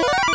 you